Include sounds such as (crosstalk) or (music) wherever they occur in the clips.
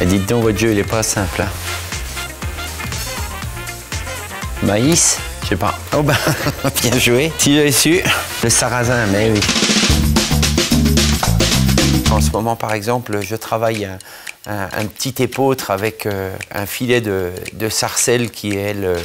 Et dites donc, votre jeu, il est pas simple. hein. Maïs Je sais pas. Oh ben, (laughs) bien joué. Si j'avais su? Le sarrasin, mais oui. En ce moment, par exemple, je travaille un, un- un petit épeautre avec euh, un filet de, de sarcelle qui, elle, euh,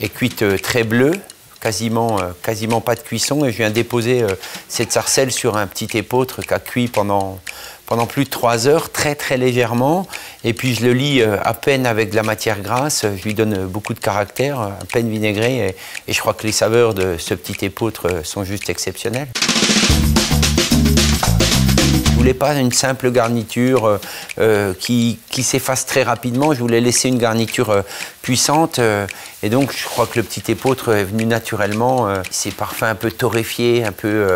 est cuite euh, très bleue, quasiment, euh, quasiment pas de cuisson. Et je viens déposer euh, cette sarcelle sur un petit épeautre qui a cuit pendant, pendant plus de trois heures, très très légèrement. Et puis je le lis euh, à peine avec de la matière grasse. Je lui donne beaucoup de caractère, à peine vinaigré. Et, je crois que les saveurs de ce petit épeautre sont juste exceptionnelles. Voulais pas une simple garniture euh, euh, qui, qui s'efface très rapidement. Je voulais laisser une garniture euh, puissante. et donc, je crois que le petit épeautre est venu naturellement. ces parfums un peu torréfiés, un peu,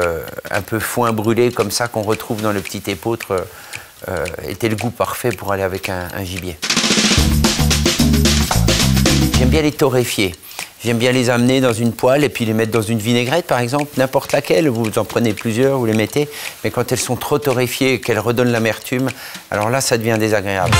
un peu foin brûlé, comme ça, qu'on retrouve dans le petit épeautre, était le goût parfait pour aller avec un, gibier. J'aime bien les torréfier. J'aime bien les amener dans une poêle et puis les mettre dans une vinaigrette, par exemple, n'importe laquelle. Vous en prenez plusieurs, vous les mettez. Mais quand elles sont trop torréfiées et qu'elles redonnent l'amertume, alors là, ça devient désagréable.